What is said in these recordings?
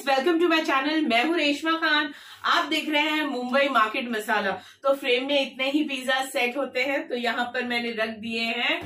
Friends welcome to my channel मैं हूँ रेशमा खान। आप देख रहे हैं मुंबई मार्केट मसाला। तो फ्रेम में इतने ही पिज्जा सेट होते हैं तो यहाँ पर मैंने रख दिए हैं।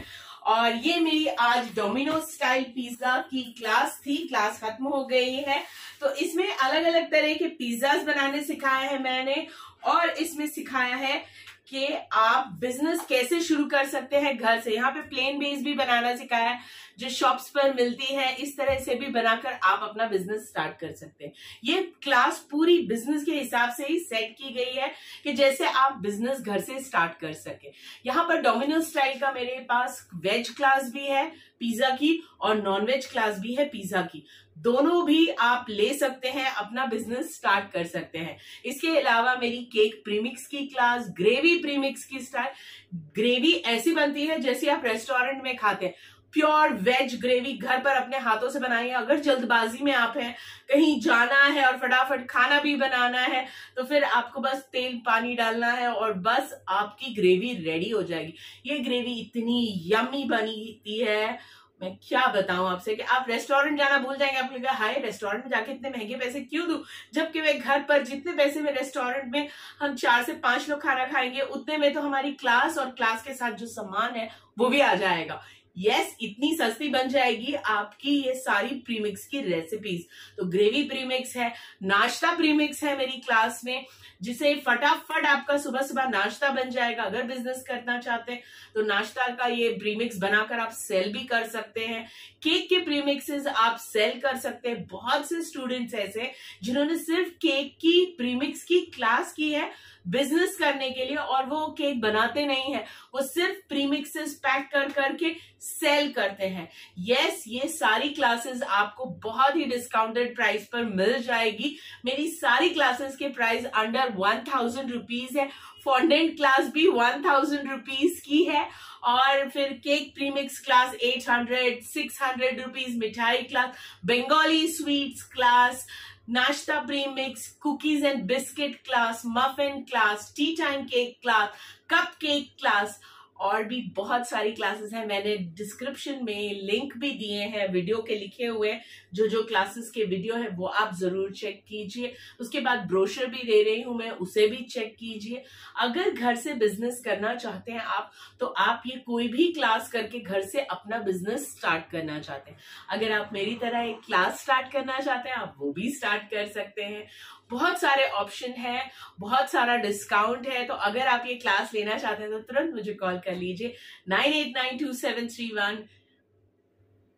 और ये मेरी आज डोमिनो स्टाइल पिज्जा की क्लास थी। क्लास खत्म हो गई है। तो इसमें अलग अलग तरह के पिज्जाज बनाने सिखाए हैं मैंने। और इसमें सिखाया है कि आप बिज़नेस कैसे शुरू कर सकते हैं घर से। यहाँ पे प्लेन बेस भी बनाना सिखाया है, जो शॉप्स पर मिलती है, इस तरह से भी बनाकर आप अपना बिज़नेस स्टार्ट कर सकते हैं। ये क्लास पूरी बिज़नेस के हिसाब से ही सेट की गई है कि जैसे आप बिज़नेस घर से स्टार्ट कर सके। यहाँ पर डोमिनो स्टाइल का मेरे पास वेज क्लास भी है पिज्जा की, और नॉन वेज क्लास भी है पिज्जा की। दोनों भी आप ले सकते हैं, अपना बिज़नेस स्टार्ट कर सकते हैं। इसके अलावा मेरी केक प्रीमिक्स की क्लास ग्रेवी प्रीमिक्स की स्टाइल ग्रेवी ऐसी बनती है जैसे आप रेस्टोरेंट में खाते हैं। प्योर वेज ग्रेवी घर पर अपने हाथों से बनाइए। अगर जल्दबाजी में आप हैं, कहीं जाना है और फटाफट खाना भी बनाना है तो फिर आपको बस तेल, पानी डालना है और बस आपकी ग्रेवी रेडी हो जाएगी। ये ग्रेवी इतनी यमी बनी है मैं क्या बताऊँ आपसे कि आप रेस्टोरेंट जाना भूल जाएँगे। आप लोग हाय रेस्टोरेंट में जाके इतने महँगे पैसे क्यों दू? जबकि मैं घर पर जितने पैसे में रेस्टोरेंट में हम चार से पाँच लोग खाना खाएँगे, उतने में तो हमारी क्लास और क्लास के साथ जो सामान है, वो भी आ जाएगा। यस इतनी सस्ती बन जाएगी आपकी ये सारी प्रीमिक्स की रेसिपीज़ तो ग्रेवी प्रीमिक्स है, नाश्ता प्रीमिक्स है मेरी क्लास में, जिसे फटाफट आपका सुबह सुबह नाश्ता बन जाएगा। अगर बिज़नेस करना चाहते हैं तो नाश्ता का ये प्रीमिक्स बनाकर आप सेल भी कर सकते हैं। केक के प्रीमिक्सेस आप सेल कर सकते हैं। बहुत से स्टूडेंट्स ऐसे जिन्होंने सिर्फ़ केक की प्रीमिक्स की क्लास की है बिज़नेस करने के लिए और वो केक बनाते नहीं है। वो सिर्फ़ प्रीमिक्सेस पैक कर, करके सेल करते हैं। यस ये सारी क्लासेस आपको बहुत ही डिस्काउंटेड प्राइस पर मिल जाएगी। मेरी सारी क्लासेस के price under one thousand rupees है। फॉन्डेंट क्लास भी वन थाउज़ेंड रुपीज़ की है। और फिर cake premix class eight hundred six hundred rupees मिठाई class Bengali sweets class Nashta premix, cookies and biscuit class, muffin class, tea time cake class, cupcake class, और भी बहुत सारी क्लासेस हैं। मैंने डिस्क्रिप्शन में लिंक भी दिए हैं वीडियो के लिखे हुए जो जो क्लासेस के वीडियो है, वो आप ज़रूर चेक कीजिए। उसके बाद ब्रोशर भी दे रही हूँ मैं, उसे भी चेक कीजिए। अगर घर से बिज़नेस करना चाहते हैं आप तो आप ये कोई भी क्लास करके घर से अपना बिज़नेस स्टार्ट करना चाहते हैं। अगर आप मेरी तरह एक क्लास स्टार्ट करना चाहते हैं, आप वो भी स्टार्ट कर सकते हैं। बहुत सारे ऑप्शन हैं, बहुत सारा डिस्काउंट है तो अगर आप ये क्लास लेना चाहते हैं तो तुरंत मुझे कॉल कर लीजिए। Nine eight nine two seven three one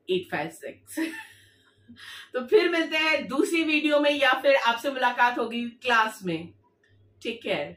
eight five six तो फिर मिलते हैं दूसरी वीडियो में या फिर आपसे मुलाकात होगी क्लास में। ठीक केयर